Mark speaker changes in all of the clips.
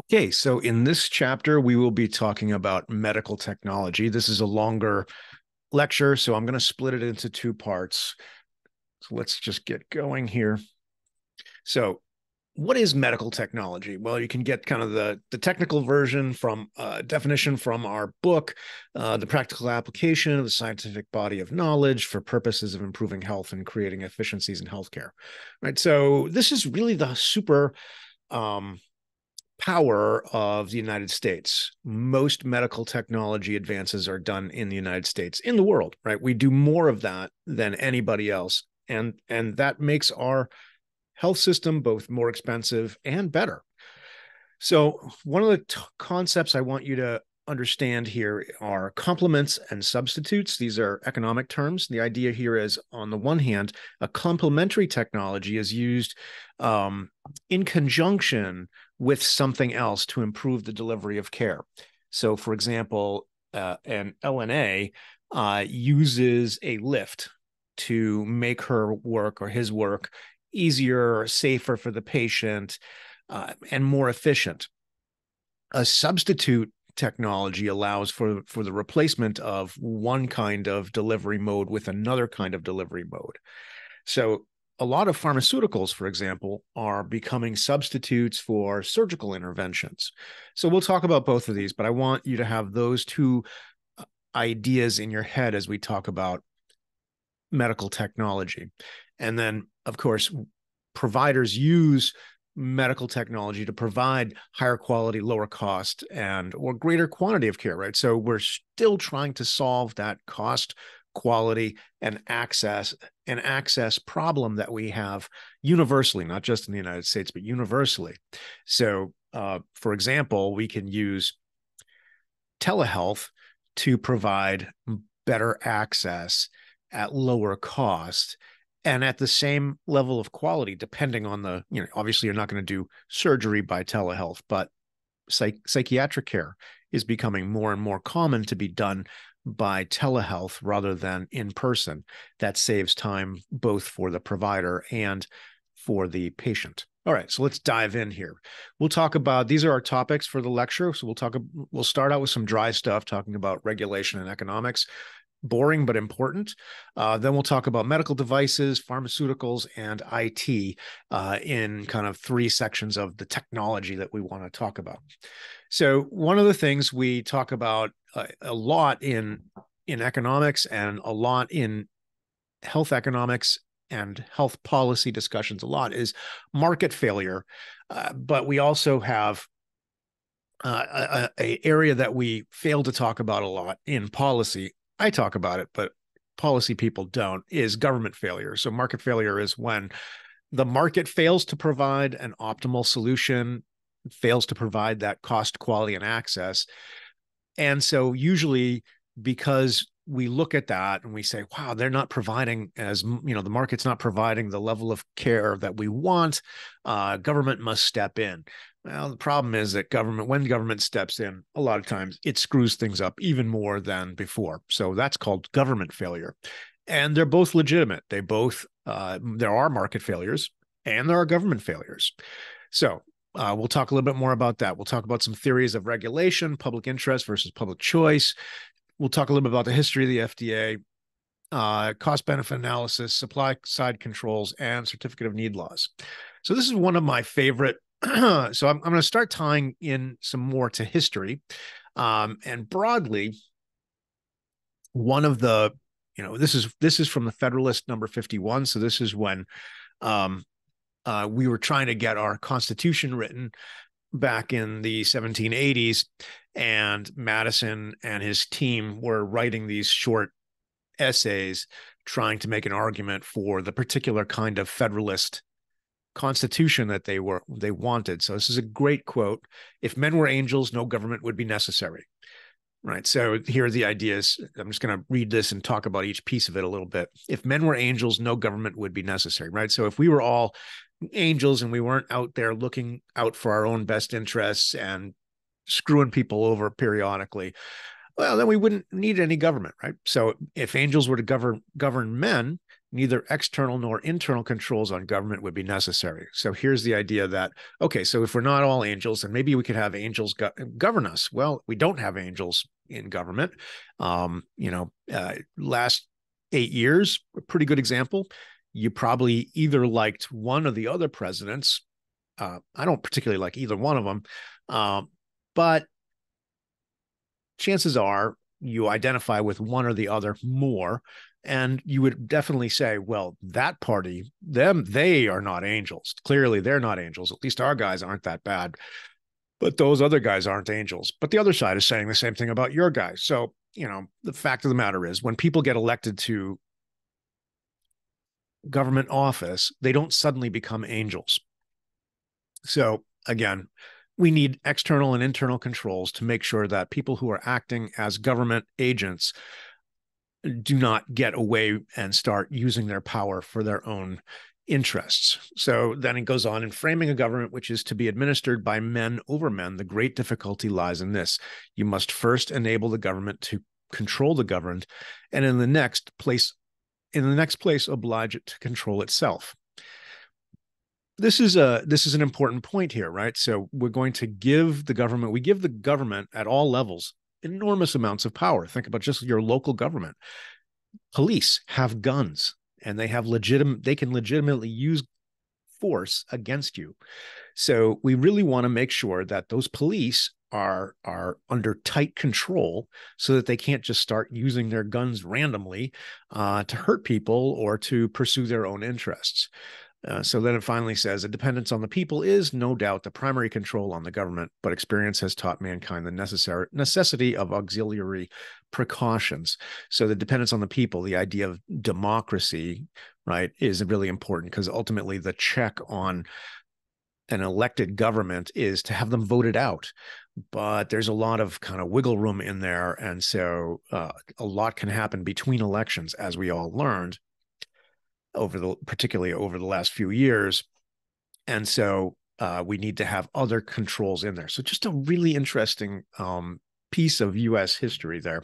Speaker 1: Okay, so in this chapter, we will be talking about medical technology. This is a longer lecture, so I'm going to split it into two parts. So let's just get going here. So, what is medical technology? Well, you can get kind of the, the technical version from uh, definition from our book, uh, the practical application of the scientific body of knowledge for purposes of improving health and creating efficiencies in healthcare. Right. So this is really the super um, power of the United States. Most medical technology advances are done in the United States, in the world, right? We do more of that than anybody else. And, and that makes our health system both more expensive and better. So, one of the t- concepts I want you to understand here are complements and substitutes. These are economic terms. The idea here is, on the one hand, a complementary technology is used um, in conjunction with something else to improve the delivery of care. So, for example, uh, an LNA uh, uses a lift to make her work or his work easier, safer for the patient, uh, and more efficient. A substitute technology allows for for the replacement of one kind of delivery mode with another kind of delivery mode. So a lot of pharmaceuticals, for example, are becoming substitutes for surgical interventions. So we'll talk about both of these, but I want you to have those two uh, ideas in your head as we talk about medical technology. And then, of course, providers use medical technology to provide higher quality lower cost and or greater quantity of care right so we're still trying to solve that cost quality and access and access problem that we have universally not just in the united states but universally. So uh, for example we can use telehealth to provide better access at lower cost and at the same level of quality depending on the you know obviously you're not going to do surgery by telehealth but psych- psychiatric care is becoming more and more common to be done by telehealth rather than in person that saves time both for the provider and for the patient all right so let's dive in here we'll talk about these are our topics for the lecture so we'll talk we'll start out with some dry stuff talking about regulation and economics boring but important. Uh, then we'll talk about medical devices, pharmaceuticals, and IT uh, in kind of three sections of the technology that we want to talk about. So one of the things we talk about a lot in in economics and a lot in health economics and health policy discussions a lot is market failure, uh, but we also have uh, a, a, area that we fail to talk about a lot in policy I talk about it, but policy people don't, is government failure. So market failure is when the market fails to provide an optimal solution, fails to provide that cost, quality, and access. And so usually because we look at that and we say, wow, they're not providing as, you know, the market's not providing the level of care that we want. Uh, government must step in. Well, the problem is that government, when government steps in, a lot of times it screws things up even more than before. So that's called government failure. And they're both legitimate. They both, uh, there are market failures and there are government failures. So uh, we'll talk a little bit more about that. We'll talk about some theories of regulation, public interest versus public choice. We'll talk a little bit about the history of the FDA, uh, cost benefit analysis, supply side controls, and certificate of need laws. So this is one of my favorite so I'm, I'm going to start tying in some more to history. Um, and broadly, one of the, you know, this is this is from the Federalist number 51. So this is when um, uh, we were trying to get our Constitution written back in the 1780s, and Madison and his team were writing these short essays trying to make an argument for the particular kind of Federalist constitution that they were they wanted. So this is a great quote. If men were angels, no government would be necessary. Right. So here are the ideas. I'm just going to read this and talk about each piece of it a little bit. If men were angels, no government would be necessary. Right. So if we were all angels and we weren't out there looking out for our own best interests and screwing people over periodically, well, then we wouldn't need any government, right? So if angels were to govern govern men, neither external nor internal controls on government would be necessary. So here's the idea that, okay, so if we're not all angels, then maybe we could have angels go- govern us. Well, we don't have angels in government. Um, you know, uh, last eight years, a pretty good example. You probably either liked one or the other presidents. Uh, I don't particularly like either one of them, uh, but chances are you identify with one or the other more and you would definitely say well that party them they are not angels. Clearly they're not angels. At least our guys aren't that bad but those other guys aren't angels. But the other side is saying the same thing about your guys. So you know the fact of the matter is when people get elected to government office they don't suddenly become angels so again we need external and internal controls to make sure that people who are acting as government agents do not get away and start using their power for their own interests. So then it goes on in framing a government which is to be administered by men over men. The great difficulty lies in this. You must first enable the government to control the governed, and in the next place, in the next place, oblige it to control itself. This is a this is an important point here right? So we're going to give the government we give the government at all levels enormous amounts of power. Think about just your local government. Police have guns and they have legitimate they can legitimately use force against you. So we really want to make sure that those police are are under tight control so that they can't just start using their guns randomly uh, to hurt people or to pursue their own interests uh, so then it finally says a dependence on the people is no doubt the primary control on the government, but experience has taught mankind the necessary necessity of auxiliary precautions. So the dependence on the people, the idea of democracy, right, is really important because ultimately the check on an elected government is to have them voted out but there's a lot of kind of wiggle room in there and so uh, a lot can happen between elections as we all learned over the particularly over the last few years and so uh, we need to have other controls in there. So just a really interesting um, piece of us history there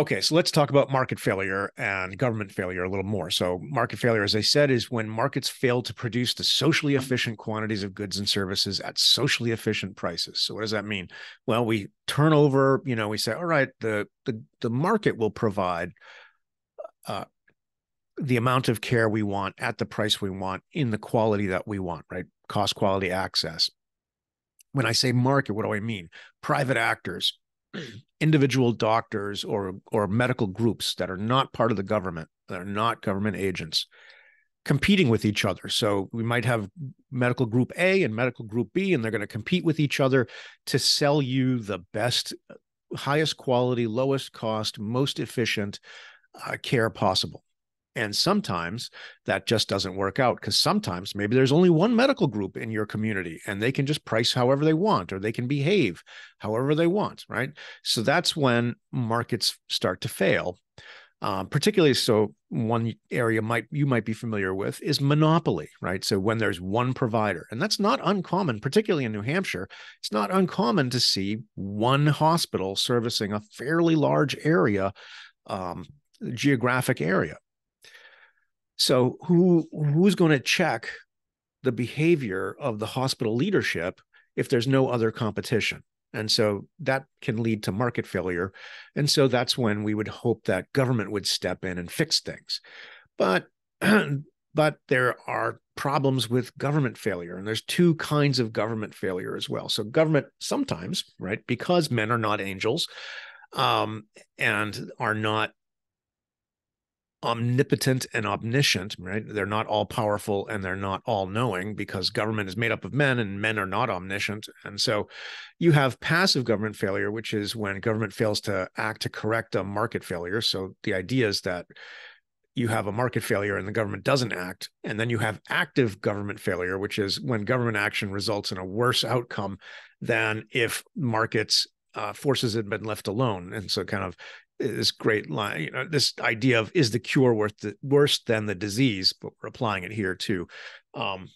Speaker 1: okay so let's talk about market failure and government failure a little more so market failure as i said is when markets fail to produce the socially efficient quantities of goods and services at socially efficient prices so what does that mean well we turn over you know we say all right the the, the market will provide uh, the amount of care we want at the price we want in the quality that we want, right? Cost, quality, access. When I say market, what do I mean? Private actors, individual doctors or or medical groups that are not part of the government, that are not government agents, competing with each other. So we might have medical group A and medical group B, and they're going to compete with each other to sell you the best, highest quality, lowest cost, most efficient uh, care possible. And sometimes that just doesn't work out because sometimes maybe there's only one medical group in your community and they can just price however they want or they can behave however they want, right? So that's when markets start to fail. Um, particularly so one area might you might be familiar with is monopoly right so when there's one provider and that's not uncommon particularly in new hampshire it's not uncommon to see one hospital servicing a fairly large area um, geographic area so who who's going to check the behavior of the hospital leadership if there's no other competition? And so that can lead to market failure. And so that's when we would hope that government would step in and fix things. But but there are problems with government failure and there's two kinds of government failure as well so government sometimes right because men are not angels um, and are not omnipotent and omniscient, right? They're not all powerful and they're not all knowing because government is made up of men and men are not omniscient. And so you have passive government failure, which is when government fails to act to correct a market failure. So the idea is that you have a market failure and the government doesn't act. And then you have active government failure, which is when government action results in a worse outcome than if markets uh, forces had been left alone. And so, kind of, this great line, you know, this idea of is the cure worth the, worse than the disease, but we're applying it here to Um,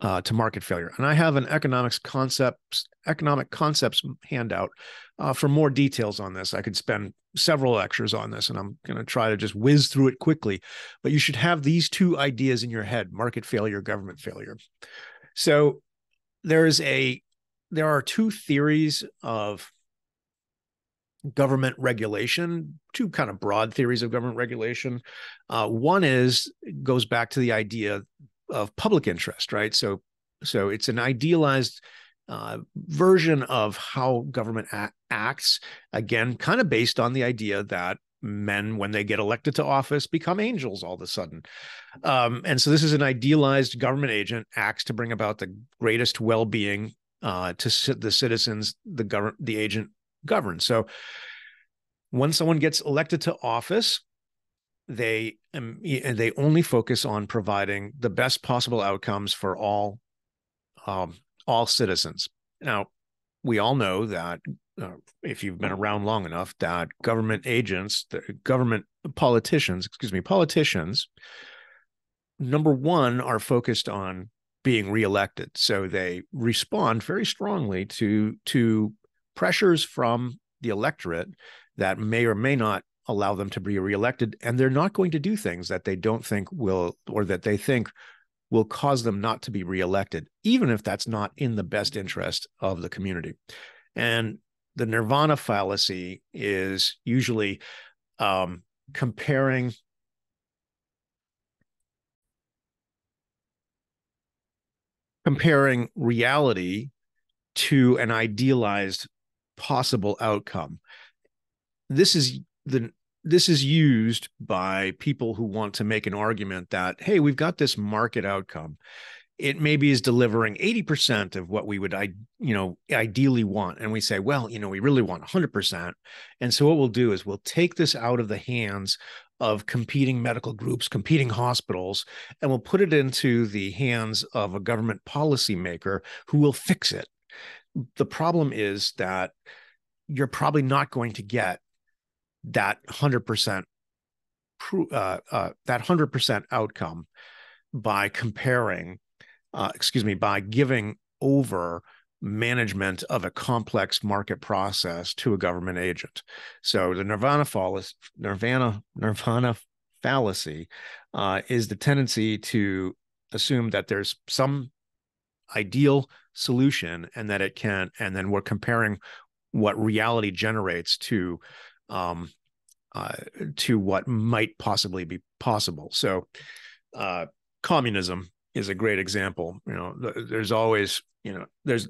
Speaker 1: uh, to market failure. And I have an economics concepts economic concepts handout uh, for more details on this. I could spend several lectures on this, and I'm going to try to just whiz through it quickly. But you should have these two ideas in your head: market failure, government failure. So there is a there are two theories of government regulation two kind of broad theories of government regulation uh, one is goes back to the idea of public interest, right? So so it's an idealized uh, version of how government a- acts. Again, kind of based on the idea that men, when they get elected to office, become angels all of a sudden. Um, and so this is an idealized government agent acts to bring about the greatest well-being uh, to the citizens. The government, the agent governs. So when someone gets elected to office, they um, they only focus on providing the best possible outcomes for all um, all citizens. Now, we all know that uh, if you've been around long enough, that government agents, the government politicians, excuse me, politicians, number one, are focused on being reelected. So they respond very strongly to to pressures from the electorate that may or may not allow them to be reelected. And they're not going to do things that they don't think will, or that they think will cause them not to be reelected, even if that's not in the best interest of the community. And the nirvana fallacy is usually um, comparing comparing reality to an idealized possible outcome. This is the this is used by people who want to make an argument that hey we've got this market outcome. It maybe is delivering 80% of what we would i you know ideally want. And we say well you know we really want 100% and so what we'll do is we'll take this out of the hands of competing medical groups competing hospitals and we'll put it into the hands of a government policymaker who will fix it the problem is that you're probably not going to get that 100% uh, uh, that 100% outcome by comparing uh, excuse me by giving over management of a complex market process to a government agent. So the nirvana fallacy nirvana nirvana fallacy uh, is the tendency to assume that there's some ideal solution and that it can and then we're comparing what reality generates to um, uh, to what might possibly be possible. So, uh, communism is a great example. You know, there's always, you know, there's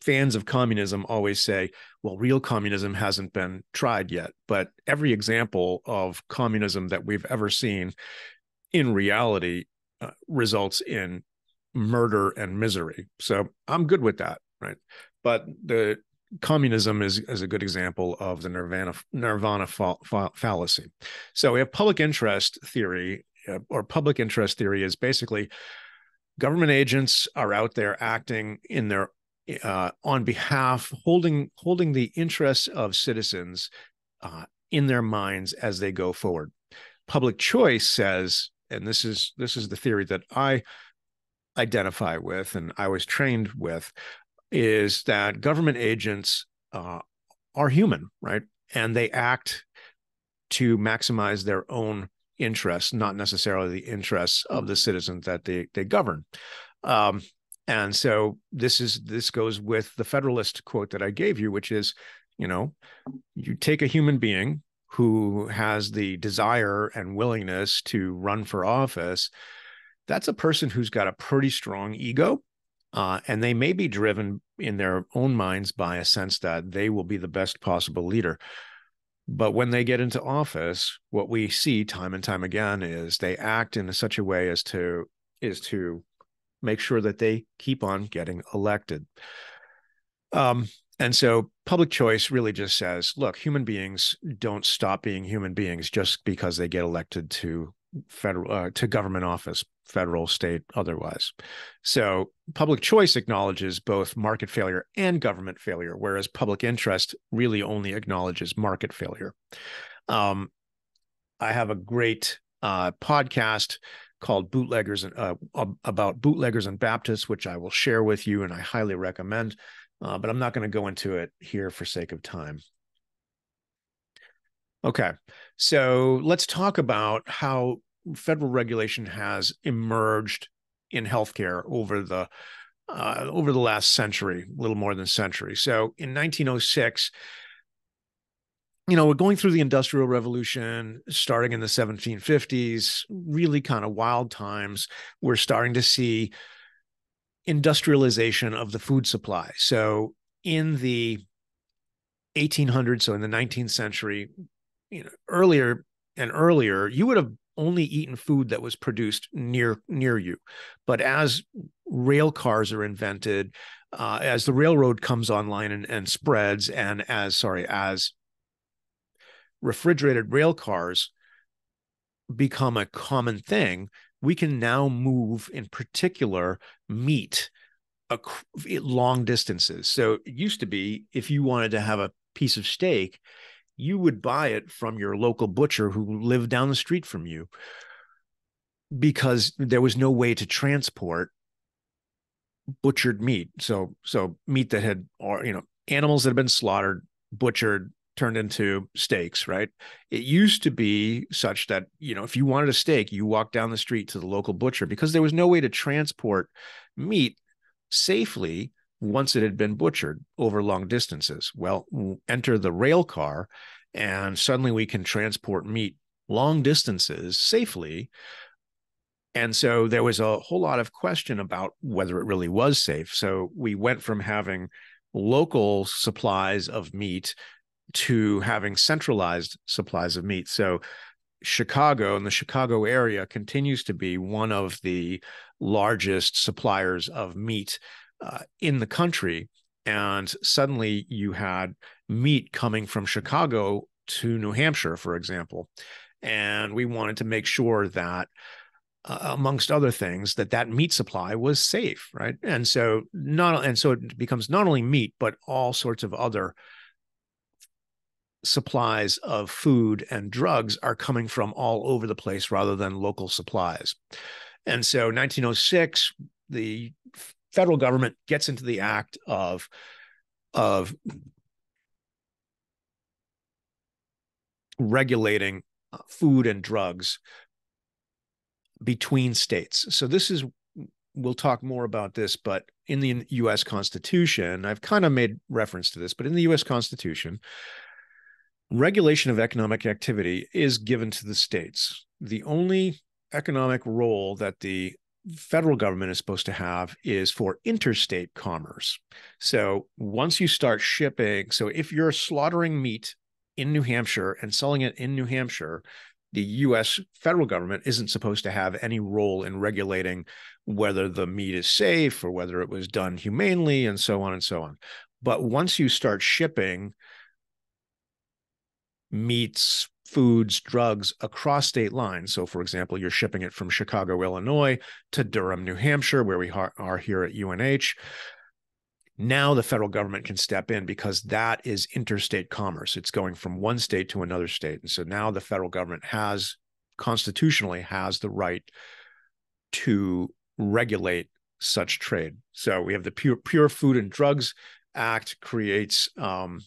Speaker 1: fans of communism always say, well, real communism hasn't been tried yet. But every example of communism that we've ever seen in reality uh, results in murder and misery. So I'm good with that. Right. But the communism is, is a good example of the nirvana nirvana fa- fa- fallacy. So we have public interest theory, uh, or public interest theory is basically government agents are out there acting in their uh, on behalf, holding holding the interests of citizens uh, in their minds as they go forward. Public choice says, and this is this is the theory that I identify with and I was trained with is that government agents uh, are human, right? And they act to maximize their own interests, not necessarily the interests of the citizens that they they govern. Um, and so this is this goes with the Federalist quote that I gave you, which is, you know, you take a human being who has the desire and willingness to run for office. That's a person who's got a pretty strong ego uh, and they may be driven in their own minds by a sense that they will be the best possible leader. But when they get into office, what we see time and time again is they act in such a way as to is to make sure that they keep on getting elected. Um, and so public choice really just says, look, human beings don't stop being human beings just because they get elected to federal uh, to government office federal state otherwise. So public choice acknowledges both market failure and government failure whereas public interest really only acknowledges market failure. Um, i have a great uh, podcast called bootleggers and uh, about bootleggers and baptists which i will share with you and i highly recommend uh, but i'm not going to go into it here for sake of time okay so let's talk about how federal regulation has emerged in healthcare over the uh, over the last century, a little more than century. So in 1906, you know, we're going through the Industrial Revolution, starting in the 1750s, really kind of wild times. We're starting to see industrialization of the food supply. So in the 1800s, so in the 19th century, you know, earlier and earlier, you would have only eaten food that was produced near near you. But as rail cars are invented, uh, as the railroad comes online and, and spreads, and as sorry, as refrigerated rail cars become a common thing, we can now move, in particular, meat a long distances. So it used to be if you wanted to have a piece of steak, you would buy it from your local butcher who lived down the street from you because there was no way to transport butchered meat. So so meat that had or you know animals that had been slaughtered butchered turned into steaks right? It used to be such that you know if you wanted a steak you walked down the street to the local butcher because there was no way to transport meat safely once it had been butchered over long distances. Well, enter the rail car, and suddenly we can transport meat long distances safely. And so there was a whole lot of question about whether it really was safe. So we went from having local supplies of meat to having centralized supplies of meat. So Chicago and the Chicago area continues to be one of the largest suppliers of meat uh, in the country. And suddenly you had meat coming from Chicago to New Hampshire, for example. And we wanted to make sure that, uh, amongst other things, that that meat supply was safe, right? And so not and so it becomes not only meat but all sorts of other supplies of food and drugs are coming from all over the place rather than local supplies. And so 1906, the federal government gets into the act of of regulating uh, food and drugs between states. So this is we'll talk more about this, but in the US Constitution, I've kind of made reference to this, but in the US Constitution, regulation of economic activity is given to the states. The only economic role that the federal government is supposed to have is for interstate commerce. So once you start shipping, so if you're slaughtering meat in New Hampshire and selling it in New Hampshire, the US federal government isn't supposed to have any role in regulating whether the meat is safe or whether it was done humanely and so on and so on. But once you start shipping meats, foods, drugs across state lines. So, for example, you're shipping it from Chicago, Illinois to Durham, New Hampshire, where we are here at UNH. Now the federal government can step in because that is interstate commerce. It's going from one state to another state. And so now the federal government has constitutionally has the right to regulate such trade. So we have the Pure Pure Food and Drugs Act creates um,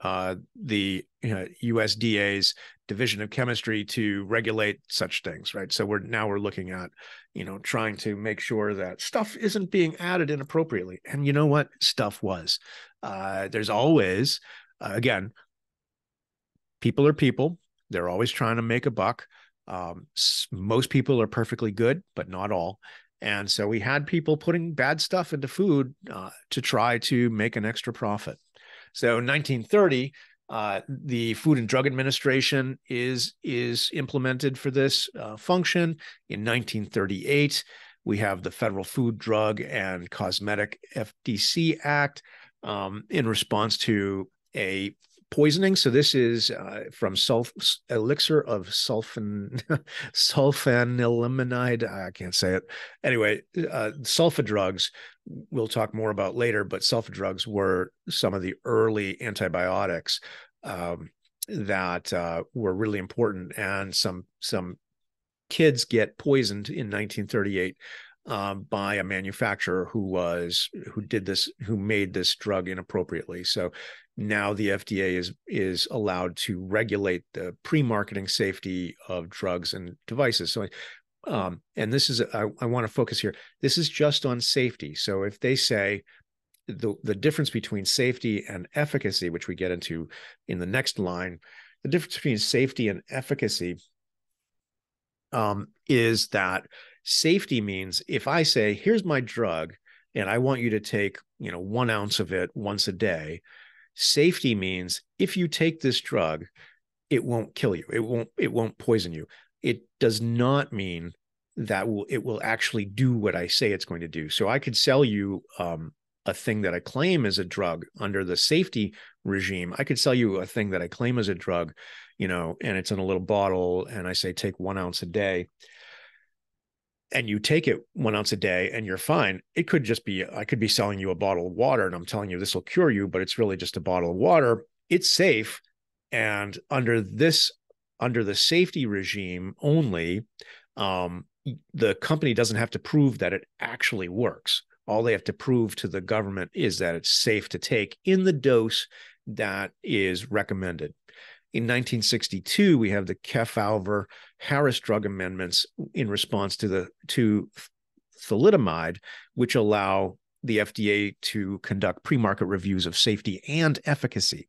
Speaker 1: uh, the you know, USDA's Division of Chemistry to regulate such things, right? So we're now we're looking at, you know, trying to make sure that stuff isn't being added inappropriately. And you know what? Stuff was. Uh, there's always, uh, again, people are people. They're always trying to make a buck. Um, most people are perfectly good, but not all. And so we had people putting bad stuff into food uh, to try to make an extra profit. So in 1930, uh, the Food and Drug Administration is is implemented for this uh, function. In 1938, we have the Federal Food, Drug, and Cosmetic FDC Act um, in response to a poisoning. So this is uh, from sulf elixir of sulfan sulfanilamide. I can't say it. Anyway, uh, sulfa drugs. We'll talk more about later, but sulfa drugs were some of the early antibiotics um, that uh, were really important, and some some kids get poisoned in 1938 um, by a manufacturer who was who did this who made this drug inappropriately. So now the FDA is is allowed to regulate the pre-marketing safety of drugs and devices. So um, and this is I, I want to focus here. This is just on safety. So if they say the the difference between safety and efficacy, which we get into in the next line, the difference between safety and efficacy um, is that Safety means if I say, here's my drug, and I want you to take, you know, one ounce of it once a day. Safety means if you take this drug, it won't kill you. It won't, it won't poison you. It does not mean that will it will actually do what I say it's going to do. So I could sell you um, a thing that I claim is a drug under the safety regime. I could sell you a thing that I claim is a drug, you know, and it's in a little bottle, and I say take one ounce a day and you take it one ounce a day and you're fine. It could just be, I could be selling you a bottle of water and I'm telling you this will cure you, but it's really just a bottle of water. It's safe. And under this, under the safety regime only, um, the company doesn't have to prove that it actually works. All they have to prove to the government is that it's safe to take in the dose that is recommended. In 1962, we have the Kefauver Harris drug amendments in response to the to thalidomide, which allow the FDA to conduct pre-market reviews of safety and efficacy.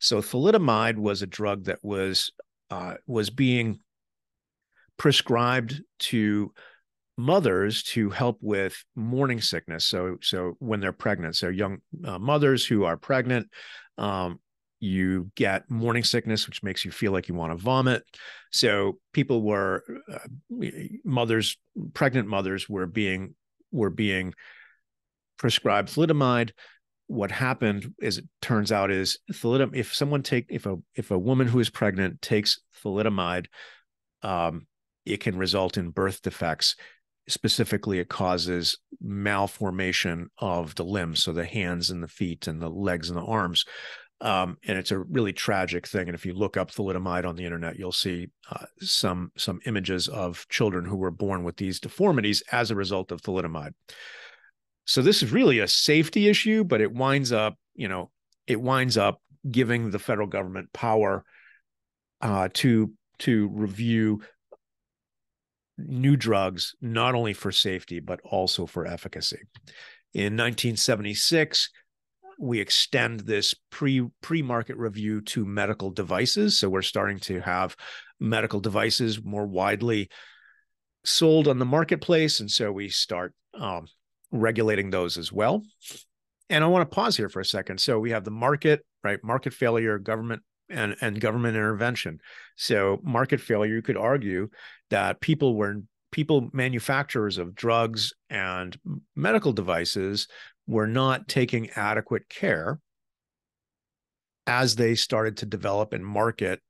Speaker 1: So thalidomide was a drug that was uh, was being prescribed to mothers to help with morning sickness. So so when they're pregnant, so young uh, mothers who are pregnant um, you get morning sickness which makes you feel like you want to vomit. So people were uh, mothers pregnant mothers were being were being prescribed thalidomide. What happened is it turns out is thalidomide if someone take if a if a woman who is pregnant takes thalidomide um, it can result in birth defects. Specifically it causes malformation of the limbs so the hands and the feet and the legs and the arms um, and it's a really tragic thing. And if you look up thalidomide on the internet, you'll see uh, some some images of children who were born with these deformities as a result of thalidomide. So this is really a safety issue, but it winds up, you know, it winds up giving the federal government power uh, to to review new drugs, not only for safety but also for efficacy. In 1976, we extend this pre pre market review to medical devices. So we're starting to have medical devices more widely sold on the marketplace, and so we start um, regulating those as well. And I want to pause here for a second. So we have the market, right? Market failure, government and, and government intervention. So market failure, you could argue that people were people manufacturers of drugs and medical devices were not taking adequate care as they started to develop and market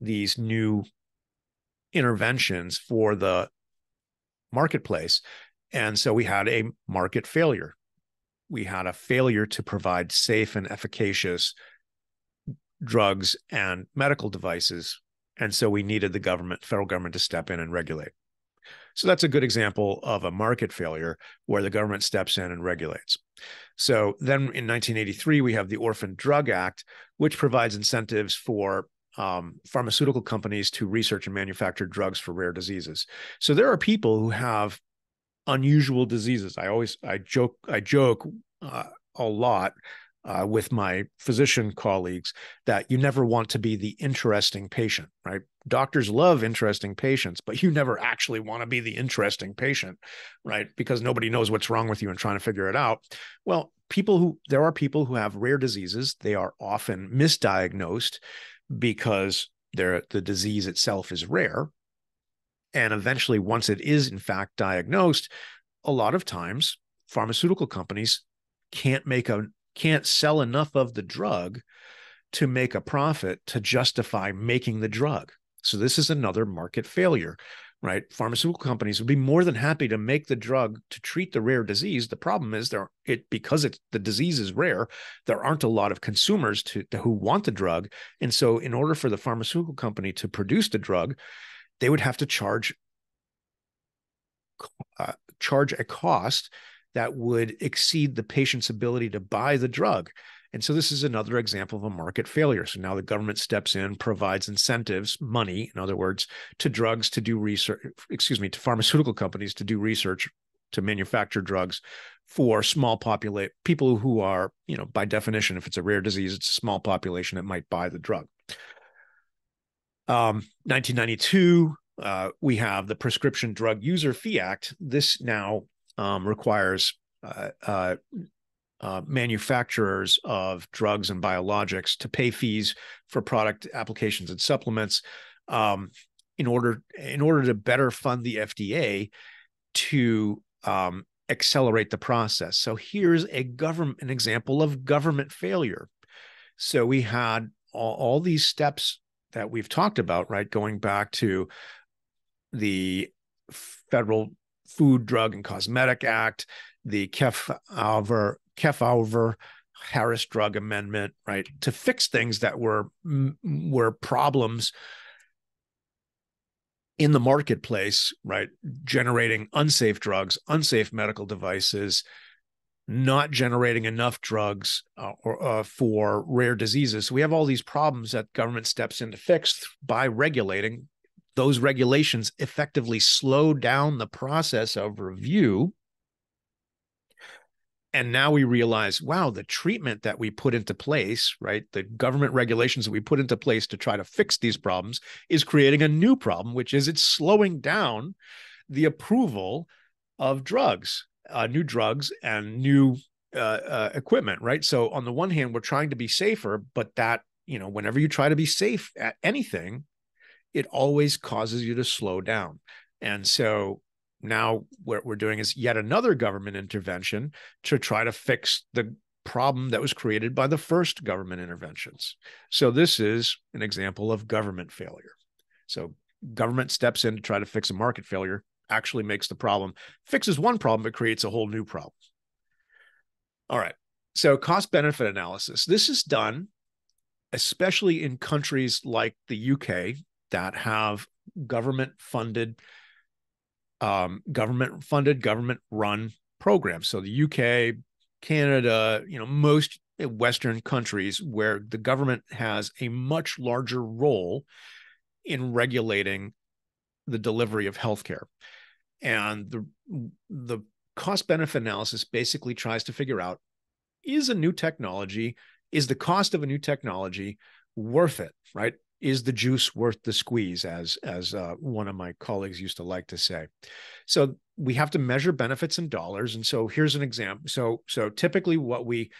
Speaker 1: these new interventions for the marketplace. And so we had a market failure. We had a failure to provide safe and efficacious drugs and medical devices. And so we needed the government, federal government to step in and regulate. So that's a good example of a market failure where the government steps in and regulates. So then in 1983, we have the Orphan Drug Act, which provides incentives for um, pharmaceutical companies to research and manufacture drugs for rare diseases. So there are people who have unusual diseases. I always I joke I joke uh, a lot uh, with my physician colleagues that you never want to be the interesting patient, right? Doctors love interesting patients, but you never actually want to be the interesting patient, right? Because nobody knows what's wrong with you and trying to figure it out. Well, people who, there are people who have rare diseases, they are often misdiagnosed because they're the disease itself is rare. And eventually, once it is in fact diagnosed, a lot of times pharmaceutical companies can't make a can't sell enough of the drug to make a profit to justify making the drug. So this is another market failure, right? Pharmaceutical companies would be more than happy to make the drug to treat the rare disease. The problem is there it because it's the disease is rare, there aren't a lot of consumers to, to who want the drug. And so in order for the pharmaceutical company to produce the drug, they would have to charge uh, charge a cost that would exceed the patient's ability to buy the drug. And so this is another example of a market failure. So now the government steps in, provides incentives, money, in other words, to drugs to do research, excuse me, to pharmaceutical companies to do research to manufacture drugs for small populate people who are, you know, by definition, if it's a rare disease, it's a small population that might buy the drug. Um, 1992, uh, we have the Prescription Drug User Fee Act. This now um, requires uh, uh, uh, manufacturers of drugs and biologics to pay fees for product applications and supplements um, in order in order to better fund the FDA to um, accelerate the process. So here's a government an example of government failure. So we had all, all these steps that we've talked about, right? Going back to the federal Food, Drug, and Cosmetic Act, the Kefauver, Kefauver Harris Drug Amendment, right, to fix things that were were problems in the marketplace, right, generating unsafe drugs, unsafe medical devices, not generating enough drugs uh, or, uh, for rare diseases. So we have all these problems that government steps in to fix by regulating those regulations effectively slow down the process of review. And now we realize, wow, the treatment that we put into place, right? The government regulations that we put into place to try to fix these problems is creating a new problem, which is it's slowing down the approval of drugs, uh, new drugs, and new uh, uh, equipment, right? So on the one hand, we're trying to be safer, but that you know, whenever you try to be safe at anything, it always causes you to slow down. And so now what we're doing is yet another government intervention to try to fix the problem that was created by the first government interventions. So this is an example of government failure. So government steps in to try to fix a market failure, actually makes the problem, fixes one problem, but creates a whole new problem. All right. So cost benefit analysis. This is done especially in countries like the UK that have government funded um, government funded government run programs. So the uk canada you know most western countries where the government has a much larger role in regulating the delivery of healthcare. And the the cost benefit analysis basically tries to figure out is a new technology is the cost of a new technology worth it right is the juice worth the squeeze as as uh, one of my colleagues used to like to say. So we have to measure benefits in dollars and so here's an example so so typically what we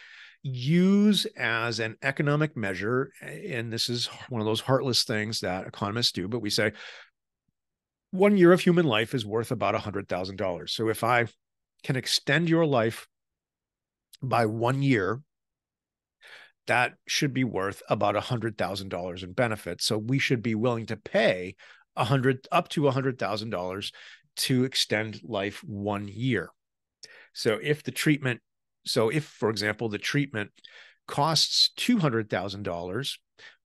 Speaker 1: use as an economic measure and this is one of those heartless things that economists do but we say one year of human life is worth about $100000 so if i can extend your life by one year that should be worth about a hundred thousand dollars in benefits. So we should be willing to pay a hundred up to a hundred thousand dollars to extend life one year. So if the treatment, so if for example the treatment costs two hundred thousand dollars,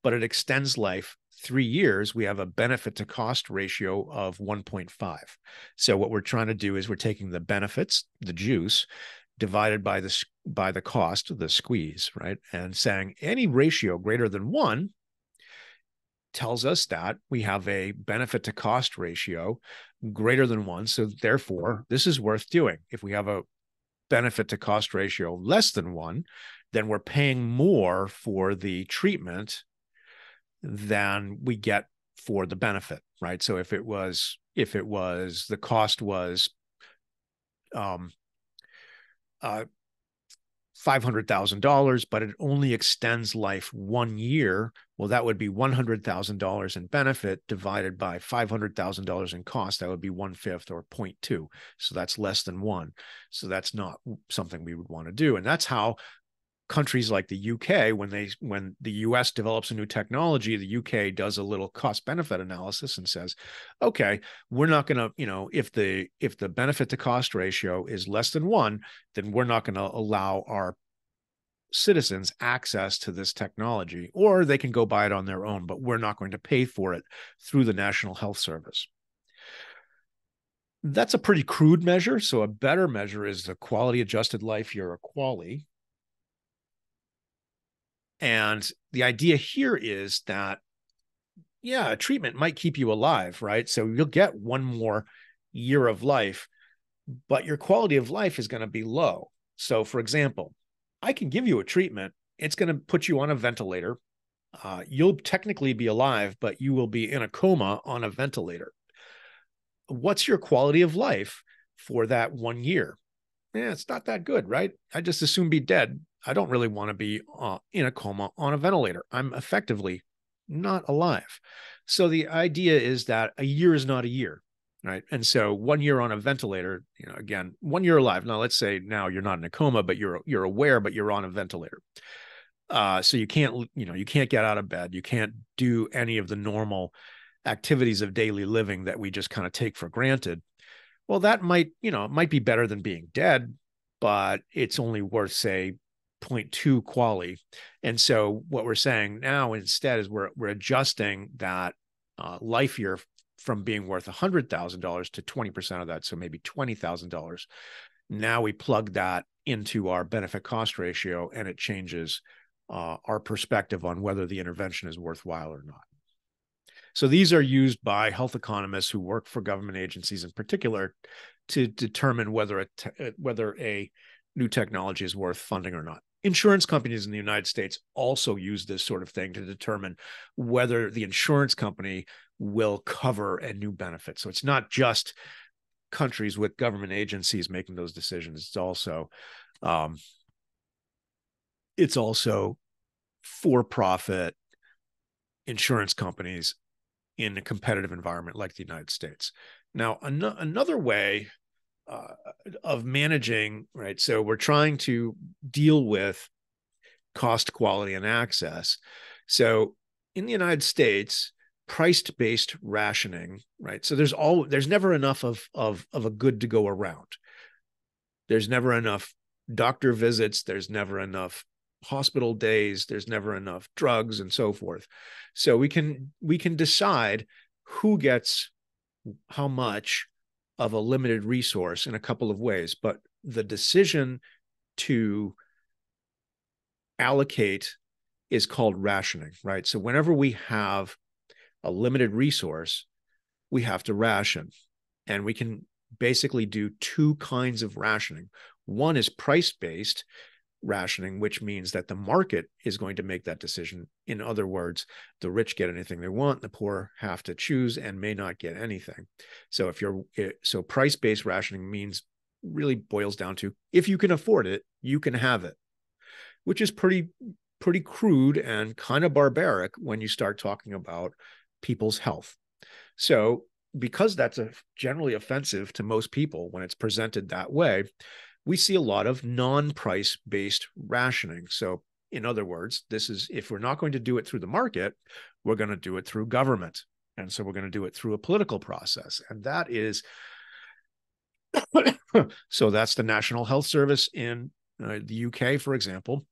Speaker 1: but it extends life three years, we have a benefit to cost ratio of 1.5. So what we're trying to do is we're taking the benefits, the juice, divided by the by the cost, the squeeze, right? And saying any ratio greater than one tells us that we have a benefit to cost ratio greater than one. So therefore, this is worth doing. If we have a benefit to cost ratio less than one, then we're paying more for the treatment than we get for the benefit, right? So if it was if it was the cost was um uh, $500,000, but it only extends life one year. Well, that would be $100,000 in benefit divided by $500,000 in cost. That would be one fifth or 0.2. So that's less than one. So that's not something we would want to do. And that's how countries like the UK, when they when the US develops a new technology, the UK does a little cost benefit analysis and says, okay, we're not going to, you know, if the if the benefit to cost ratio is less than one, then we're not going to allow our citizens access to this technology, or they can go buy it on their own, but we're not going to pay for it through the National Health Service. That's a pretty crude measure. So a better measure is the quality adjusted life year or QALY. And the idea here is that, yeah, a treatment might keep you alive, right? So you'll get one more year of life, but your quality of life is going to be low. So, for example, I can give you a treatment, it's going to put you on a ventilator. Uh, you'll technically be alive, but you will be in a coma on a ventilator. What's your quality of life for that one year? Yeah, it's not that good, right? I just assume be dead. I don't really want to be uh, in a coma on a ventilator. I'm effectively not alive. So the idea is that a year is not a year right? And so one year on a ventilator you know again one year alive. Now let's say now you're not in a coma but you're you're aware but you're on a ventilator. Uh, so you can't you know you can't get out of bed. You can't do any of the normal activities of daily living that we just kind of take for granted. Well that might you know it might be better than being dead but it's only worth say 0.2 QALY and so what we're saying now instead is we're we're adjusting that uh, life year from being worth $100,000 to 20% of that, so maybe $20,000. Now we plug that into our benefit cost ratio and it changes uh, our perspective on whether the intervention is worthwhile or not. So these are used by health economists who work for government agencies in particular to determine whether a te- whether a new technology is worth funding or not. Insurance companies in the United States also use this sort of thing to determine whether the insurance company will cover a new benefit. So it's not just countries with government agencies making those decisions. It's also um, it's also for-profit insurance companies in a competitive environment like the United States. Now, an- another way uh, of managing, right? So we're trying to deal with cost, quality, and access. So in the United States, priced based rationing right? So there's all there's never enough of of of a good to go around. There's never enough doctor visits. There's never enough hospital days. There's never enough drugs and so forth. So we can we can decide who gets how much of a limited resource in a couple of ways but the decision to allocate is called rationing right so whenever we have a limited resource, we have to ration. And we can basically do two kinds of rationing. One is price based rationing, which means that the market is going to make that decision. In other words, the rich get anything they want, the poor have to choose and may not get anything. So if you're eh, so price based rationing means really boils down to if you can afford it, you can have it, which is pretty pretty crude and kind of barbaric when you start talking about people's health. So, because that's a, generally offensive to most people when it's presented that way, we see a lot of non price based rationing. So, in other words, this is if we're not going to do it through the market, we're going to do it through government. And so we're going to do it through a political process. And that is so that's the National Health Service in uh, the UK, for example.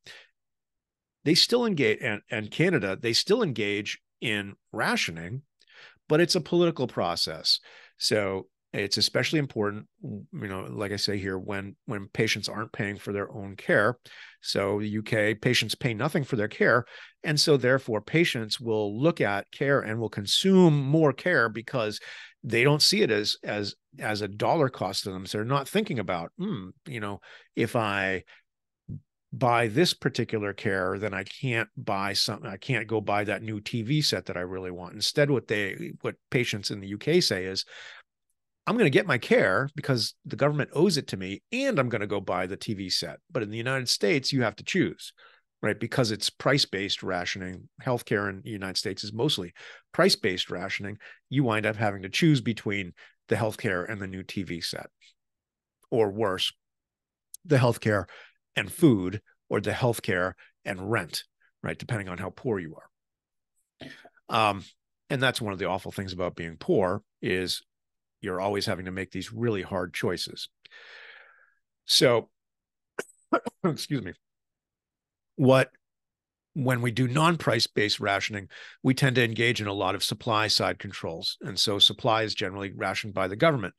Speaker 1: They still engage, and, and Canada, they still engage in rationing, but it's a political process. So it's especially important, you know, like I say here, when when patients aren't paying for their own care. So the UK patients pay nothing for their care, and so therefore patients will look at care and will consume more care because they don't see it as as as a dollar cost to them. So they're not thinking about, hmm, you know, if I buy this particular care, then I can't buy something. I can't go buy that new TV set that I really want. Instead, what they what patients in the UK say is, I'm going to get my care because the government owes it to me, and I'm going to go buy the TV set. But in the United States, you have to choose, right? Because it's price based rationing. Healthcare in the United States is mostly price based rationing. You wind up having to choose between the healthcare and the new TV set, or worse, the healthcare and food or the healthcare and rent, right? Depending on how poor you are. Um, and that's one of the awful things about being poor is you're always having to make these really hard choices. So, excuse me. What when we do non-price based rationing, we tend to engage in a lot of supply side controls. And so supply is generally rationed by the government.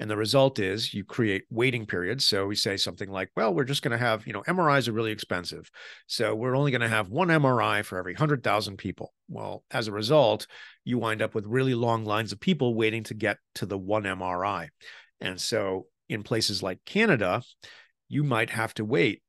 Speaker 1: And the result is you create waiting periods. So we say something like, well, we're just going to have, you know, MRIs are really expensive. So we're only going to have one MRI for every 100,000 people. Well, as a result, you wind up with really long lines of people waiting to get to the one MRI. And so in places like Canada, you might have to wait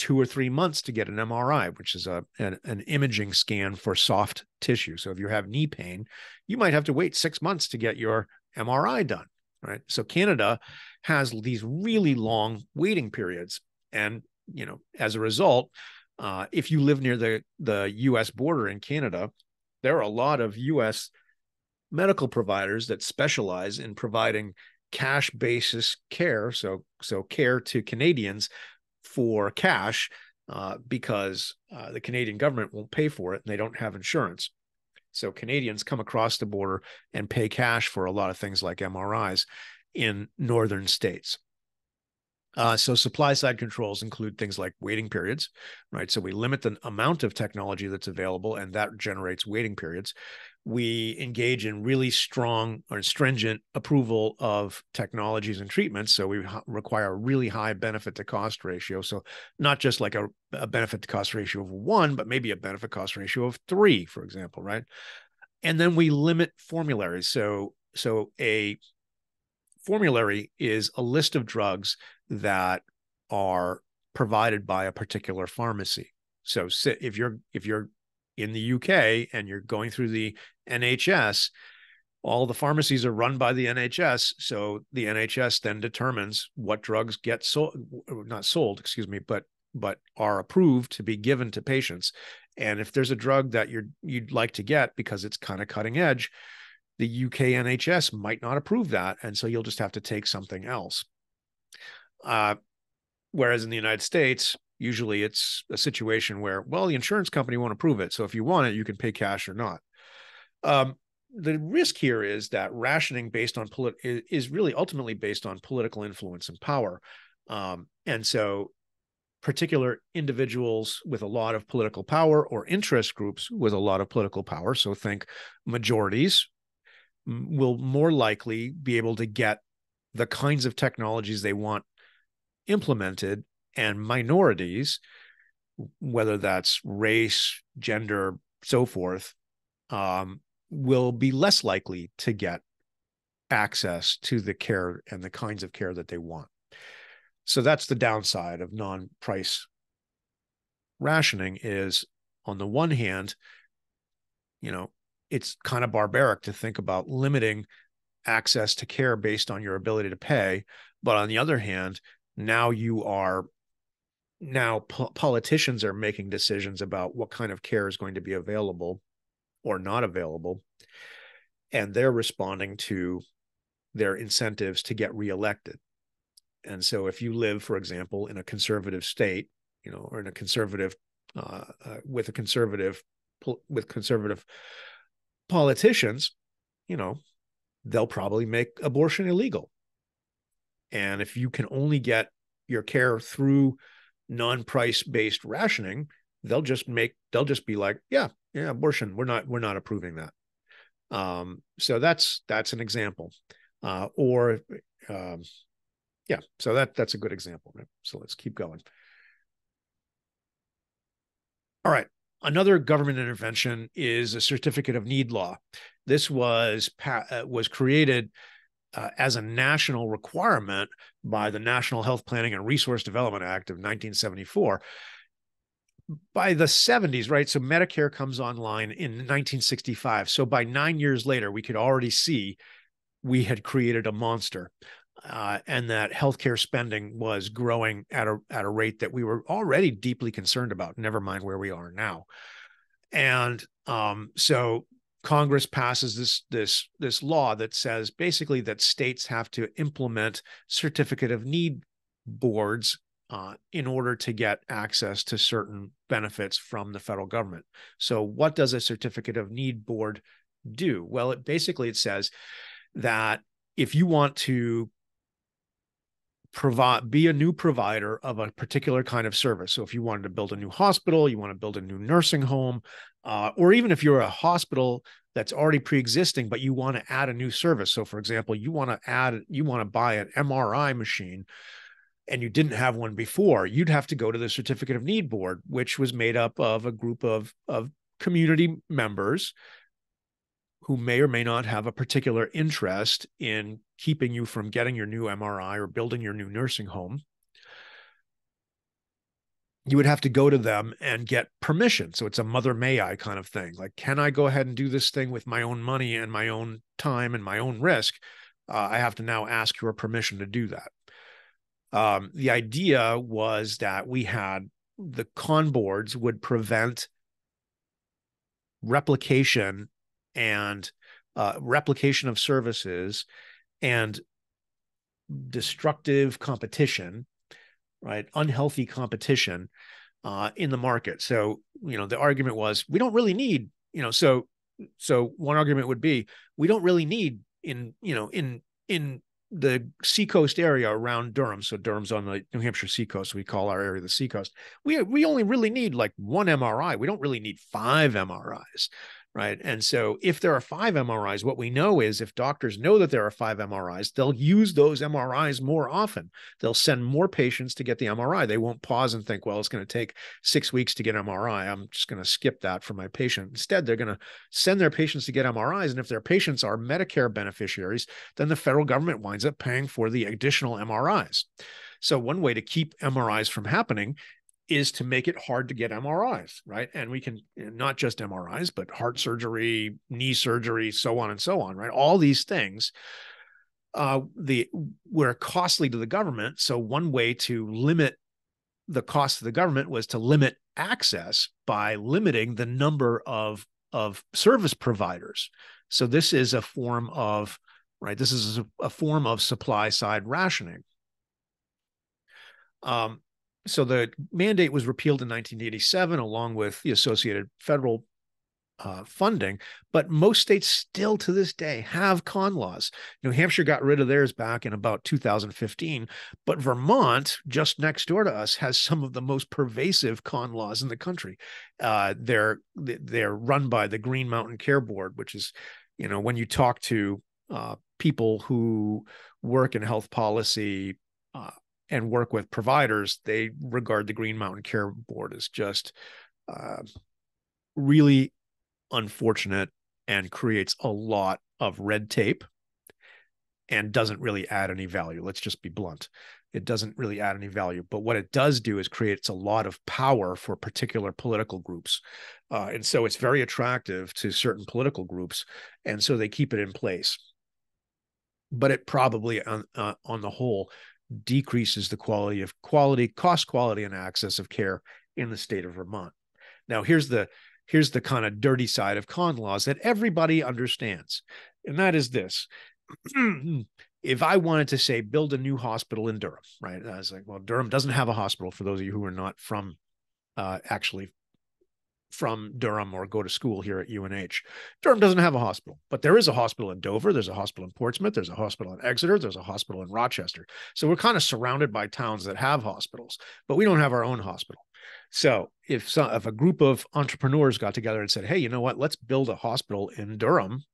Speaker 1: two or three months to get an MRI, which is a an, an, imaging scan for soft tissue. So if you have knee pain, you might have to wait six months to get your MRI done. Right. So Canada has these really long waiting periods, and you know, as a result, uh, if you live near the the U.S. border in Canada, there are a lot of U.S. medical providers that specialize in providing cash basis care so so care to canadians for cash uh, because uh, the Canadian government won't pay for it and they don't have insurance. So Canadians come across the border and pay cash for a lot of things like MRIs in northern states. Uh, so supply side controls include things like waiting periods, right? So we limit the amount of technology that's available, and that generates waiting periods we engage in really strong or stringent approval of technologies and treatments. So we require a really high benefit to cost ratio. So not just like a, a benefit to cost ratio of one, but maybe a benefit cost ratio of three, for example, right? And then we limit formularies. So so a formulary is a list of drugs that are provided by a particular pharmacy. So if you're if you're in the UK and you're going through the NHS, all the pharmacies are run by the NHS. So the NHS then determines what drugs get sold, not sold, excuse me, but but are approved to be given to patients. And if there's a drug that you're you'd like to get because it's kind of cutting edge, the UK NHS might not approve that, and so you'll just have to take something else. Uh, whereas in the United States, usually it's a situation where well the insurance company won't approve it so if you want it you can pay cash or not. Um, the risk here is that rationing based on polit- is really ultimately based on political influence and power. Um, and so particular individuals with a lot of political power or interest groups with a lot of political power so think majorities will more likely be able to get the kinds of technologies they want implemented and minorities, whether that's race, gender, so forth, um, will be less likely to get access to the care and the kinds of care that they want. So that's the downside of non-price rationing is on the one hand, you know, it's kind of barbaric to think about limiting access to care based on your ability to pay. But on the other hand, now you are now po- politicians are making decisions about what kind of care is going to be available or not available and they're responding to their incentives to get reelected. And so if you live for example in a conservative state you know or in a conservative uh, uh, with a conservative with conservative politicians you know they'll probably make abortion illegal. And if you can only get your care through non-price based rationing, they'll just make they'll just be like, yeah, yeah, abortion. We're not we're not approving that. Um, so that's that's an example. Uh, or um, yeah, so that that's a good example. Right? So let's keep going. All right. Another government intervention is a certificate of need law. This was uh, was created uh, as a national requirement by the National Health Planning and Resource Development Act of 1974. By the 70s, right? So Medicare comes online in 1965. So by nine years later, we could already see we had created a monster. Uh, and that healthcare spending was growing at a at a rate that we were already deeply concerned about. Never mind where we are now, and um, so Congress passes this this this law that says basically that states have to implement certificate of need boards uh, in order to get access to certain benefits from the federal government. So, what does a certificate of need board do? Well, it basically it says that if you want to provide be a new provider of a particular kind of service so if you wanted to build a new hospital you want to build a new nursing home uh, or even if you're a hospital that's already pre-existing but you want to add a new service. So for example you want to add you want to buy an mri machine and you didn't have one before you'd have to go to the certificate of need board which was made up of a group of of community members who may or may not have a particular interest in keeping you from getting your new MRI or building your new nursing home, you would have to go to them and get permission. So it's a mother may I kind of thing. Like, can I go ahead and do this thing with my own money and my own time and my own risk? Uh, I have to now ask your permission to do that. Um, the idea was that we had the con boards would prevent replication and uh, replication of services and destructive competition, right? Unhealthy competition uh, in the market. So, you know, the argument was we don't really need, you know, so so one argument would be we don't really need in, you know, in in the seacoast area around Durham. So Durham's on the New Hampshire seacoast. We call our area the seacoast. We we only really need like one MRI. We don't really need five MRIs right? And so if there are five MRIs, what we know is if doctors know that there are five MRIs, they'll use those MRIs more often. They'll send more patients to get the MRI. They won't pause and think, well, it's going to take six weeks to get MRI. I'm just going to skip that for my patient. Instead, they're going to send their patients to get MRIs. And if their patients are Medicare beneficiaries, then the federal government winds up paying for the additional MRIs. So one way to keep MRIs from happening is to make it hard to get MRIs, right? And we can not just MRIs, but heart surgery, knee surgery, so on and so on, right? All these things uh, the were costly to the government. So one way to limit the cost to the government was to limit access by limiting the number of of service providers. So this is a form of right. This is a, a form of supply side rationing. Um, so the mandate was repealed in 1987 along with the associated federal uh, funding, but most states still to this day have con laws. New Hampshire got rid of theirs back in about 2015, but Vermont, just next door to us, has some of the most pervasive con laws in the country. Uh, they're they're run by the Green Mountain Care Board, which is, you know, when you talk to uh, people who work in health policy, and work with providers, they regard the Green Mountain Care Board as just uh, really unfortunate and creates a lot of red tape and doesn't really add any value. Let's just be blunt. It doesn't really add any value. But what it does do is creates a lot of power for particular political groups. Uh, and so it's very attractive to certain political groups. And so they keep it in place. But it probably, on, uh, on the whole, decreases the quality of quality, cost, quality, and access of care in the state of Vermont. Now, here's the here's the kind of dirty side of con laws that everybody understands, and that is this. if I wanted to say build a new hospital in Durham, right? I was like, well, Durham doesn't have a hospital for those of you who are not from uh, actually from Durham or go to school here at UNH. Durham doesn't have a hospital, but there is a hospital in Dover, there's a hospital in Portsmouth, there's a hospital in Exeter, there's a hospital in Rochester. So we're kind of surrounded by towns that have hospitals, but we don't have our own hospital. So if some, if a group of entrepreneurs got together and said, "Hey, you know what? Let's build a hospital in Durham."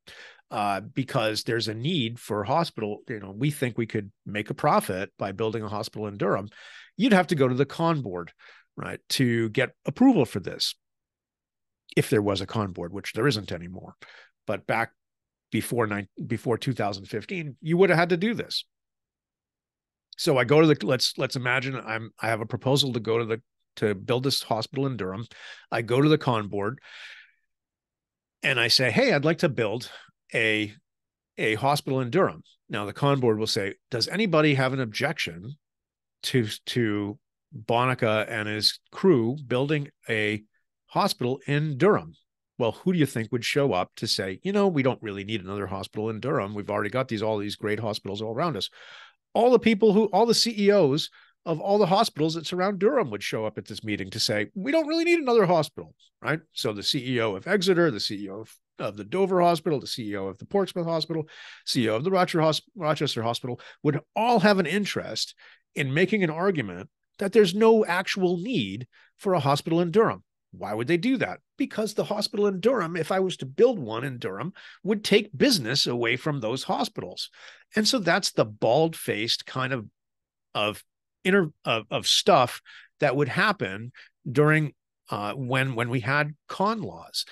Speaker 1: Uh, because there's a need for a hospital, you know, we think we could make a profit by building a hospital in Durham. You'd have to go to the con board, right, to get approval for this if there was a con board, which there isn't anymore. But back before nine, before 2015, you would have had to do this. So I go to the let's let's imagine I'm I have a proposal to go to the to build this hospital in Durham. I go to the con board and I say, "Hey, I'd like to build a a hospital in Durham." Now the con board will say, "Does anybody have an objection to to Bonica and his crew building a hospital in Durham. Well, who do you think would show up to say, you know, we don't really need another hospital in Durham. We've already got these all these great hospitals all around us. All the people who all the CEOs of all the hospitals that surround Durham would show up at this meeting to say, we don't really need another hospital, right? So the CEO of Exeter, the CEO of, of the Dover Hospital, the CEO of the Portsmouth Hospital, CEO of the Rochester, Rochester Hospital would all have an interest in making an argument that there's no actual need for a hospital in Durham. Why would they do that? Because the hospital in Durham, if I was to build one in Durham, would take business away from those hospitals. And so that's the bald-faced kind of of inner of, of stuff that would happen during uh, when when we had con laws.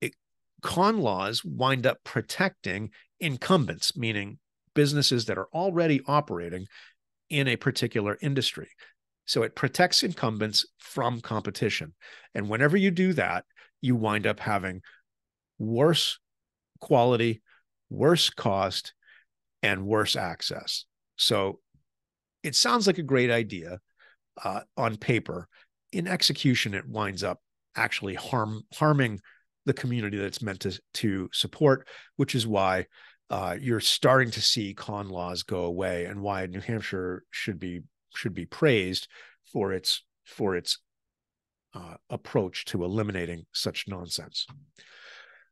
Speaker 1: It, con laws wind up protecting incumbents, meaning businesses that are already operating in a particular industry. So it protects incumbents from competition. And whenever you do that, you wind up having worse quality, worse cost, and worse access. So it sounds like a great idea uh, on paper. In execution, it winds up actually harm harming the community that it's meant to, to support, which is why uh, you're starting to see con laws go away and why New Hampshire should be should be praised for its for its uh, approach to eliminating such nonsense.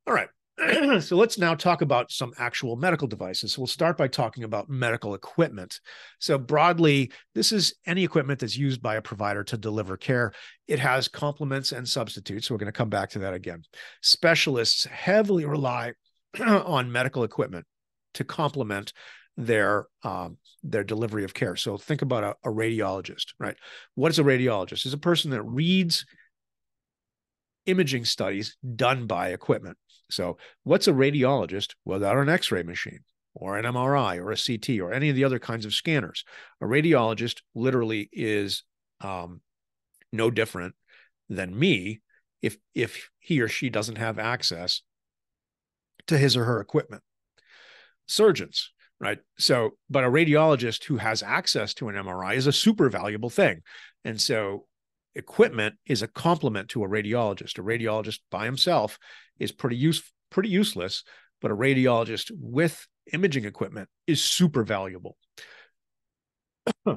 Speaker 1: All right. so let's now talk about some actual medical devices. We'll start by talking about medical equipment. So broadly, this is any equipment that's used by a provider to deliver care. It has complements and substitutes. We're going to come back to that again. Specialists heavily rely on medical equipment to complement their um, their delivery of care. So think about a, a radiologist, right? What is a radiologist? Is a person that reads imaging studies done by equipment. So what's a radiologist without an X-ray machine? Or an MRI or a CT or any of the other kinds of scanners. A radiologist literally is um, no different than me if if he or she doesn't have access to his or her equipment. Surgeons, right? So, but a radiologist who has access to an MRI is a super valuable thing. And so, equipment is a complement to a radiologist. A radiologist by himself is pretty use pretty useless, but a radiologist with imaging equipment is super valuable.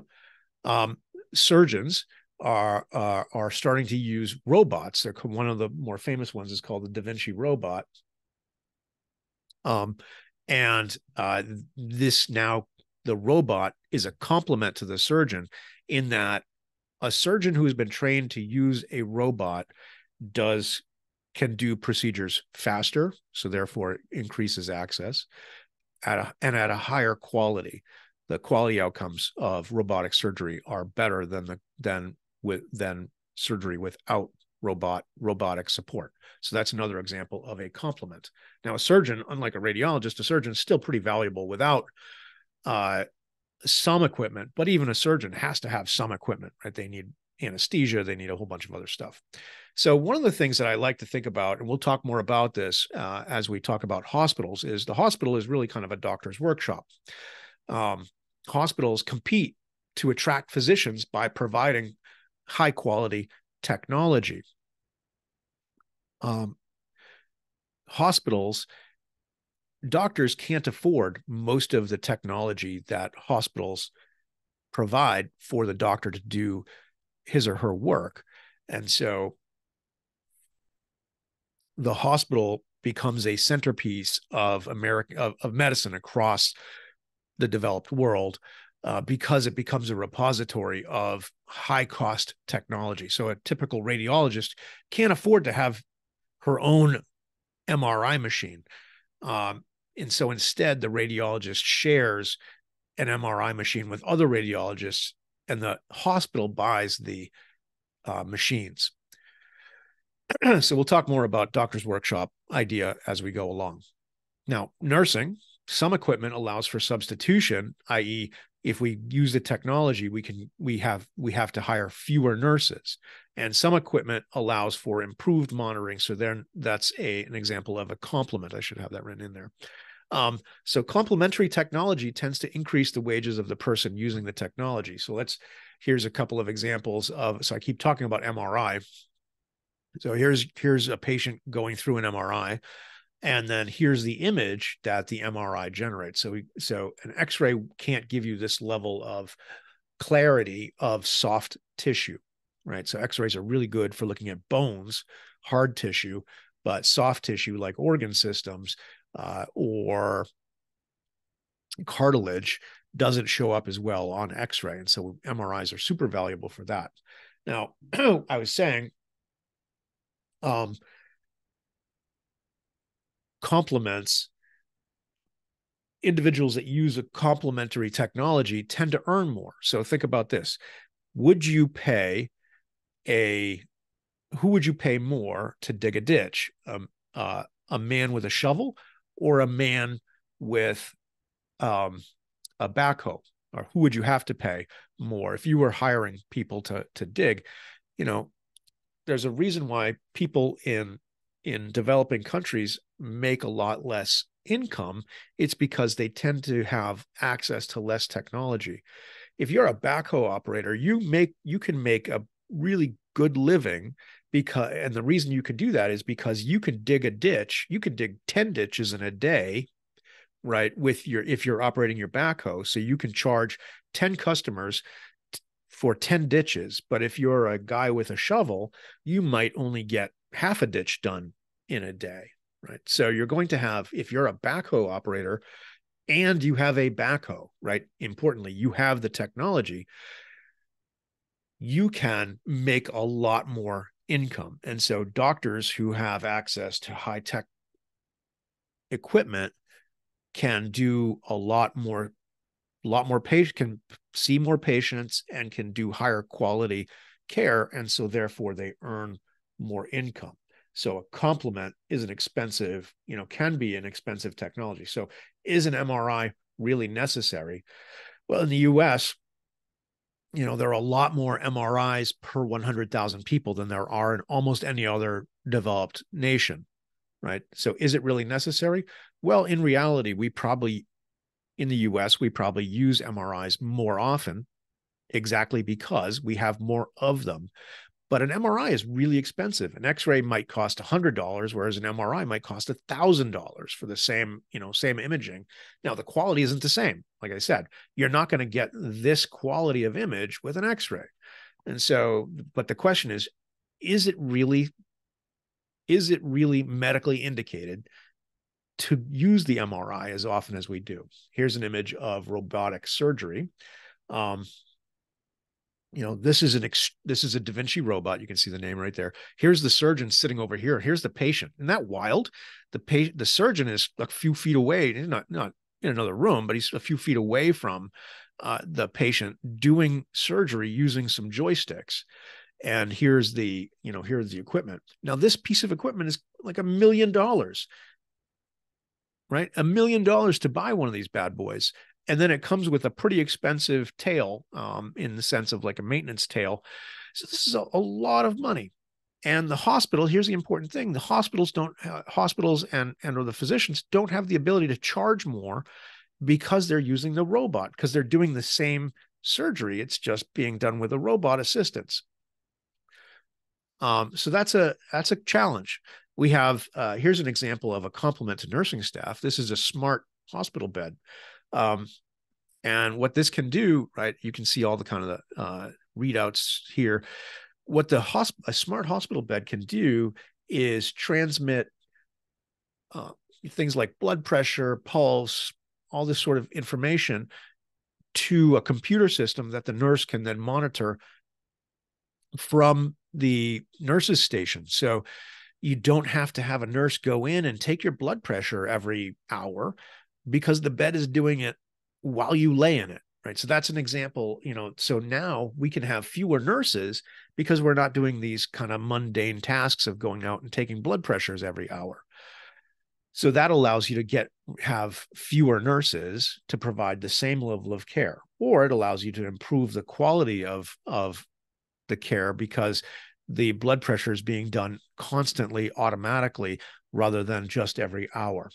Speaker 1: um, surgeons are, are are starting to use robots. They're one of the more famous ones is called the Da Vinci robot. Um, and uh, this now the robot is a complement to the surgeon in that a surgeon who has been trained to use a robot does can do procedures faster so therefore it increases access at a, and at a higher quality. The quality outcomes of robotic surgery are better than the than with than surgery without robot robotic support. So that's another example of a complement. Now, a surgeon, unlike a radiologist, a surgeon is still pretty valuable without uh, some equipment. But even a surgeon has to have some equipment, right? They need anesthesia, they need a whole bunch of other stuff. So one of the things that I like to think about, and we'll talk more about this uh, as we talk about hospitals, is the hospital is really kind of a doctor's workshop. Um, hospitals compete to attract physicians by providing high quality technology um, hospitals doctors can't afford most of the technology that hospitals provide for the doctor to do his or her work. And so the hospital becomes a centerpiece of america of, of medicine across the developed world uh, because it becomes a repository of high cost technology. So a typical radiologist can't afford to have her own MRI machine. Um, and so instead, the radiologist shares an MRI machine with other radiologists, and the hospital buys the uh, machines. so we'll talk more about doctor's workshop idea as we go along. Now, nursing, some equipment allows for substitution, i.e., if we use the technology we can we have we have to hire fewer nurses and some equipment allows for improved monitoring. So then that's a an example of a complement. I should have that written in there. Um, so complementary technology tends to increase the wages of the person using the technology. So let's here's a couple of examples of so i keep talking about mri so here's here's a patient going through an mri and then here's the image that the MRI generates. So, we, so an X-ray can't give you this level of clarity of soft tissue, right? So X-rays are really good for looking at bones, hard tissue, but soft tissue like organ systems uh, or cartilage doesn't show up as well on x-ray and so mris are super valuable for that. Now i was saying um complements individuals that use a complementary technology tend to earn more. So think about this. Would you pay a who would you pay more to dig a ditch? Um, uh, a man with a shovel or a man with um, a backhoe? Or who would you have to pay more? If you were hiring people to to dig you know there's a reason why people in in developing countries make a lot less income. It's because they tend to have access to less technology. If you're a backhoe operator you make you can make a really good living because and the reason you can do that is because you can dig a ditch you can dig 10 ditches in a day right with your if you're operating your backhoe. So you can charge 10 customers for 10 ditches. But if you're a guy with a shovel you might only get half a ditch done in a day right? So you're going to have if you're a backhoe operator and you have a backhoe right importantly you have the technology you can make a lot more income. And so doctors who have access to high tech equipment can do a lot more a lot more patient can see more patients and can do higher quality care. And so therefore they earn more income. So a complement is an expensive you know can be an expensive technology. So is an mri really necessary? Well in the us you know there are a lot more mris per 100000 people than there are in almost any other developed nation right so is it really necessary well, in reality, we probably, in the US, we probably use MRIs more often exactly because we have more of them. But an MRI is really expensive. An X-ray might cost $100, whereas an MRI might cost $1,000 for the same, you know, same imaging. Now, the quality isn't the same. Like I said, you're not going to get this quality of image with an X-ray. And so, but the question is, is it really, is it really medically indicated to use the MRI as often as we do. Here's an image of robotic surgery. Um, you know, this is an ex- this is a Da Vinci robot. You can see the name right there. Here's the surgeon sitting over here. Here's the patient. Isn't that wild? The patient, the surgeon is a few feet away, he's not not in another room, but he's a few feet away from uh, the patient doing surgery using some joysticks. And here's the you know here's the equipment. Now this piece of equipment is like a million dollars right? A million dollars to buy one of these bad boys. And then it comes with a pretty expensive tail um, in the sense of like a maintenance tail. So this is a, a lot of money. And the hospital, here's the important thing: the hospitals don't, uh, hospitals and and or the physicians don't have the ability to charge more because they're using the robot because they're doing the same surgery. It's just being done with a robot assistance. Um, so that's a that's a challenge we have uh, here's an example of a complement to nursing staff. This is a smart hospital bed. Um, and what this can do, right? You can see all the kind of the uh, readouts here. What the hosp- a smart hospital bed can do is transmit uh, things like blood pressure, pulse, all this sort of information to a computer system that the nurse can then monitor from the nurse's station. So you don't have to have a nurse go in and take your blood pressure every hour because the bed is doing it while you lay in it right so that's an example you know so now we can have fewer nurses because we're not doing these kind of mundane tasks of going out and taking blood pressures every hour. So that allows you to get have fewer nurses to provide the same level of care or it allows you to improve the quality of of the care because the blood pressure is being done constantly automatically rather than just every hour.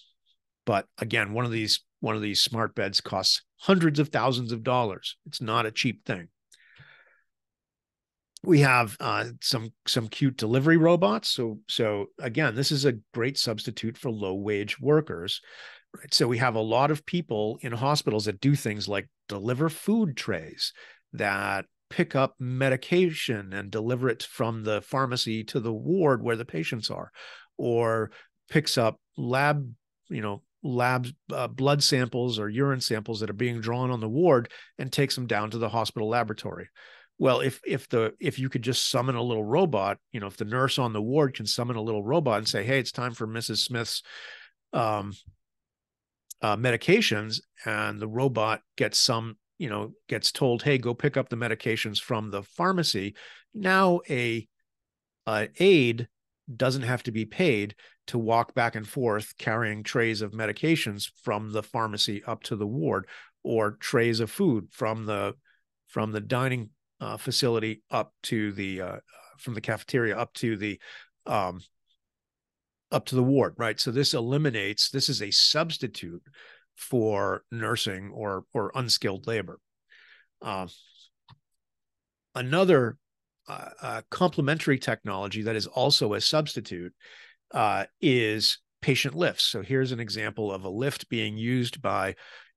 Speaker 1: But again one of these one of these smart beds costs hundreds of thousands of dollars. It's not a cheap thing we have uh, some some cute delivery robots so so again this is a great substitute for low wage workers right? So we have a lot of people in hospitals that do things like deliver food trays that pick up medication and deliver it from the pharmacy to the ward where the patients are or picks up lab you know labs uh, blood samples or urine samples that are being drawn on the ward and takes them down to the hospital laboratory well if if the if you could just summon a little robot you know if the nurse on the ward can summon a little robot and say hey it's time for mrs smith's um, uh, medications and the robot gets some you know gets told hey go pick up the medications from the pharmacy now a, a aide doesn't have to be paid to walk back and forth carrying trays of medications from the pharmacy up to the ward or trays of food from the from the dining uh, facility up to the uh, from the cafeteria up to the um, up to the ward right so this eliminates this is a substitute for nursing or or unskilled labor uh, another uh, complementary technology that is also a substitute uh, is patient lifts. So here's an example of a lift being used by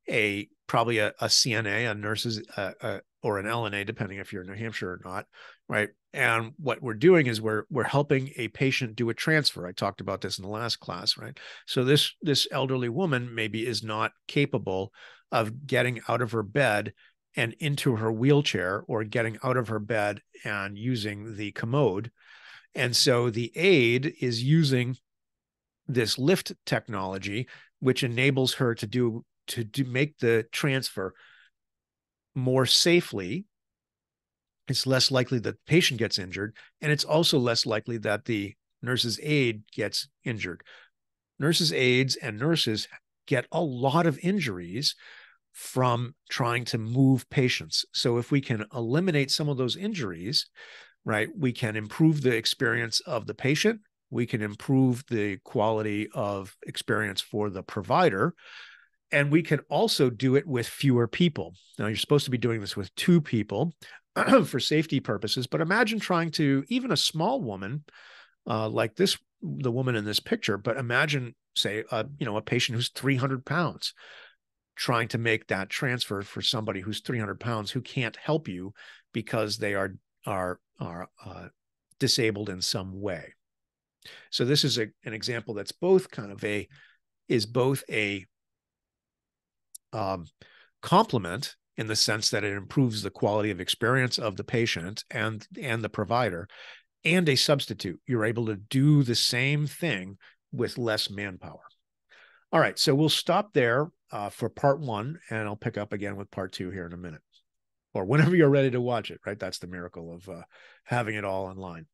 Speaker 1: a probably a, a CNA, a nurses, uh, uh, or an LNA, depending if you're in New Hampshire or not, right? And what we're doing is we're we're helping a patient do a transfer. I talked about this in the last class, right? So this this elderly woman maybe is not capable of getting out of her bed and into her wheelchair or getting out of her bed and using the commode. And so the aide is using this lift technology, which enables her to do to do make the transfer more safely. It's less likely that the patient gets injured, and it's also less likely that the nurse's aide gets injured. Nurses' aides and nurses get a lot of injuries from trying to move patients. So if we can eliminate some of those injuries, right, we can improve the experience of the patient, we can improve the quality of experience for the provider, and we can also do it with fewer people. Now you're supposed to be doing this with two people for safety purposes, but imagine trying to even a small woman uh, like this the woman in this picture, but imagine say a you know a patient who's 300 pounds trying to make that transfer for somebody who's 300 pounds who can't help you because they are are are uh, disabled in some way so this is a, an example that's both kind of a is both a um, complement in the sense that it improves the quality of experience of the patient and and the provider and a substitute you're able to do the same thing with less manpower all right so we'll stop there uh, for part one, and I'll pick up again with part two here in a minute, or whenever you're ready to watch it. Right, that's the miracle of uh, having it all online.